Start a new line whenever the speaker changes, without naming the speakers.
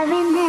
saben de